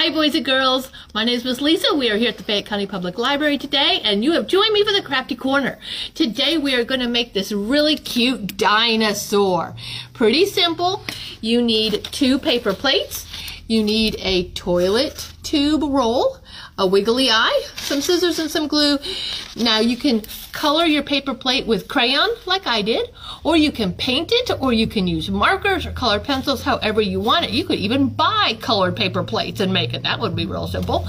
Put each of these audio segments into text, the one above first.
Hi, boys and girls. My name is Miss Lisa. We are here at the Fayette County Public Library today, and you have joined me for the Crafty Corner. Today, we are going to make this really cute dinosaur. Pretty simple. You need two paper plates. You need a toilet tube roll, a wiggly eye, some scissors, and some glue. Now, you can color your paper plate with crayon like I did, or you can paint it, or you can use markers or colored pencils, however you want it. You could even buy colored paper plates and make it. That would be real simple.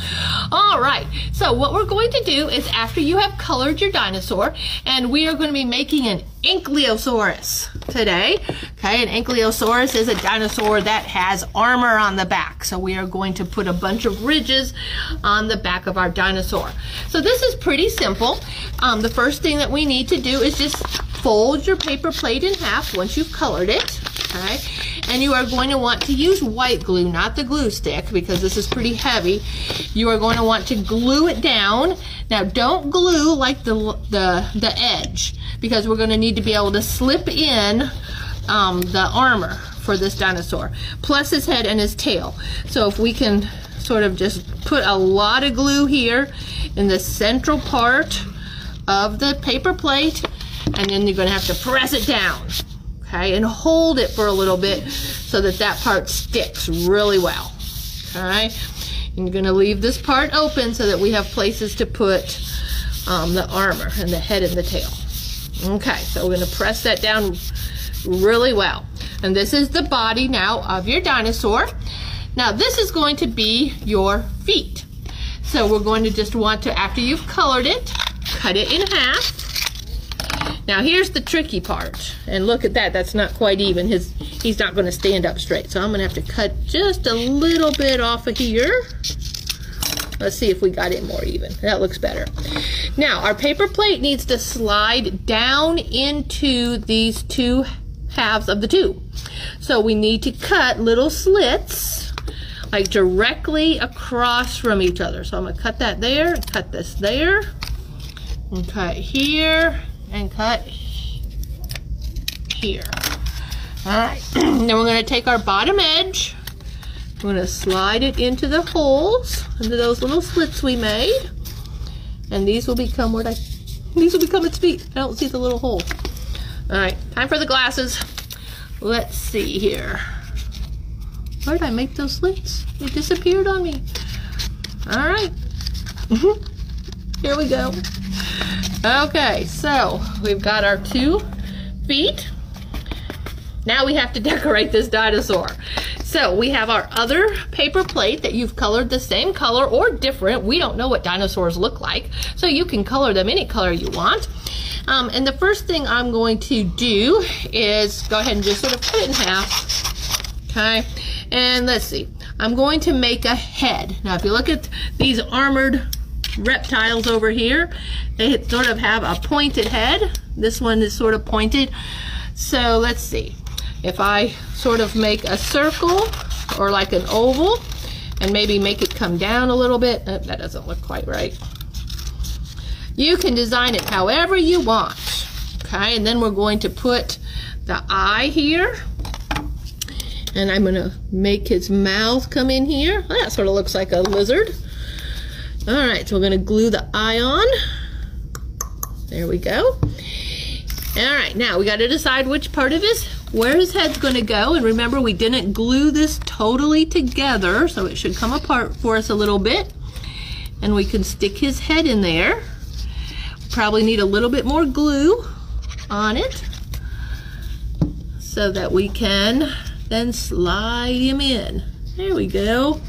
All right, so what we're going to do is after you have colored your dinosaur, and we are going to be making an Ankylosaurus today. Okay, an Ankylosaurus is a dinosaur that has armor on the back. So we are going to put a bunch of ridges on the back of our dinosaur. So this is pretty simple. Um, the first thing that we need to do is just fold your paper plate in half once you've colored it. Okay, and you are going to want to use white glue, not the glue stick, because this is pretty heavy. You are going to want to glue it down. Now don't glue like the, the, the edge, because we're going to need to be able to slip in um, the armor for this dinosaur, plus his head and his tail. So if we can sort of just put a lot of glue here in the central part of the paper plate, and then you're going to have to press it down okay, and hold it for a little bit so that that part sticks really well, okay? And you're gonna leave this part open so that we have places to put um, the armor and the head and the tail. Okay, so we're gonna press that down really well. And this is the body now of your dinosaur. Now this is going to be your feet. So we're going to just want to, after you've colored it, cut it in half now here's the tricky part. And look at that, that's not quite even. His He's not gonna stand up straight. So I'm gonna have to cut just a little bit off of here. Let's see if we got it more even. That looks better. Now, our paper plate needs to slide down into these two halves of the tube. So we need to cut little slits like directly across from each other. So I'm gonna cut that there, cut this there, and cut here, and cut here. All right, then we're gonna take our bottom edge, we're gonna slide it into the holes, into those little slits we made, and these will become what I, these will become its feet. I don't see the little hole. All right, time for the glasses. Let's see here. Where did I make those slits? They disappeared on me. All right, here we go. Okay, so we've got our two feet. Now we have to decorate this dinosaur. So we have our other paper plate that you've colored the same color or different. We don't know what dinosaurs look like. So you can color them any color you want. Um, and the first thing I'm going to do is go ahead and just sort of cut it in half. Okay, and let's see. I'm going to make a head. Now if you look at these armored reptiles over here. They sort of have a pointed head. This one is sort of pointed. So let's see. If I sort of make a circle or like an oval and maybe make it come down a little bit. Oh, that doesn't look quite right. You can design it however you want. Okay, and then we're going to put the eye here. And I'm going to make his mouth come in here. That sort of looks like a lizard. All right, so we're gonna glue the eye on. There we go. All right, now we gotta decide which part of his, where his head's gonna go. And remember, we didn't glue this totally together, so it should come apart for us a little bit. And we can stick his head in there. Probably need a little bit more glue on it so that we can then slide him in. There we go.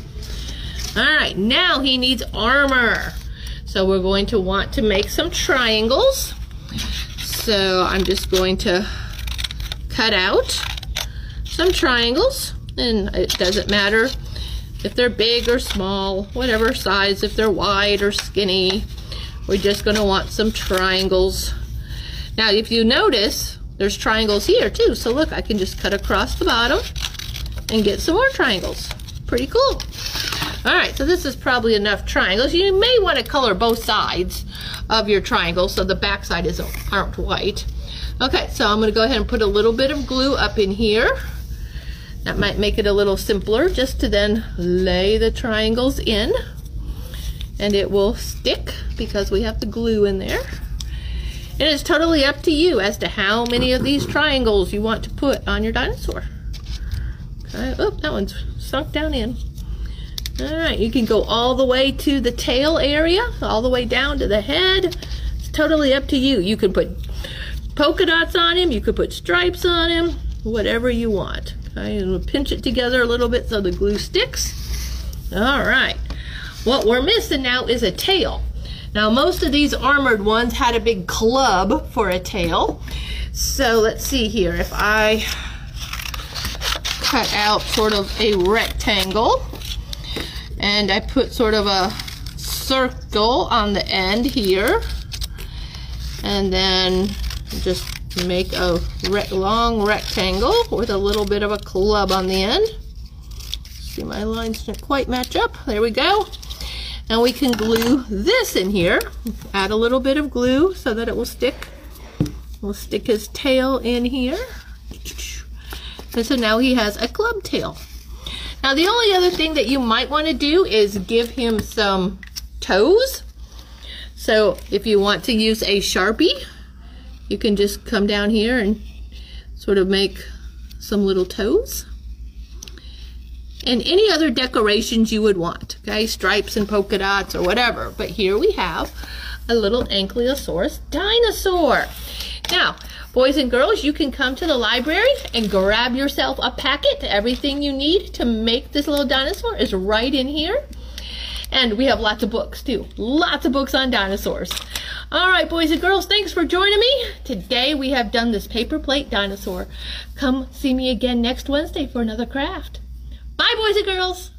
All right, now he needs armor. So we're going to want to make some triangles. So I'm just going to cut out some triangles. And it doesn't matter if they're big or small, whatever size, if they're wide or skinny. We're just gonna want some triangles. Now, if you notice, there's triangles here too. So look, I can just cut across the bottom and get some more triangles. Pretty cool. All right, so this is probably enough triangles. You may want to color both sides of your triangle so the back side is, aren't white. Okay, so I'm going to go ahead and put a little bit of glue up in here That might make it a little simpler just to then lay the triangles in and it will stick because we have the glue in there. And it's totally up to you as to how many of these triangles you want to put on your dinosaur. Okay, oh, that one's sunk down in. All right, you can go all the way to the tail area, all the way down to the head. It's totally up to you. You can put polka dots on him, you could put stripes on him, whatever you want. Okay, and we'll pinch it together a little bit so the glue sticks. All right, what we're missing now is a tail. Now most of these armored ones had a big club for a tail. So let's see here, if I cut out sort of a rectangle and I put sort of a circle on the end here and then just make a long rectangle with a little bit of a club on the end. See my lines don't quite match up. There we go. And we can glue this in here. Add a little bit of glue so that it will stick. We'll stick his tail in here. And so now he has a club tail. Now the only other thing that you might want to do is give him some toes. So if you want to use a Sharpie, you can just come down here and sort of make some little toes and any other decorations you would want, okay? Stripes and polka dots or whatever. But here we have a little Ankylosaurus dinosaur. Now, boys and girls, you can come to the library and grab yourself a packet. Everything you need to make this little dinosaur is right in here. And we have lots of books too. Lots of books on dinosaurs. All right, boys and girls, thanks for joining me. Today we have done this paper plate dinosaur. Come see me again next Wednesday for another craft. Bye, boys and girls.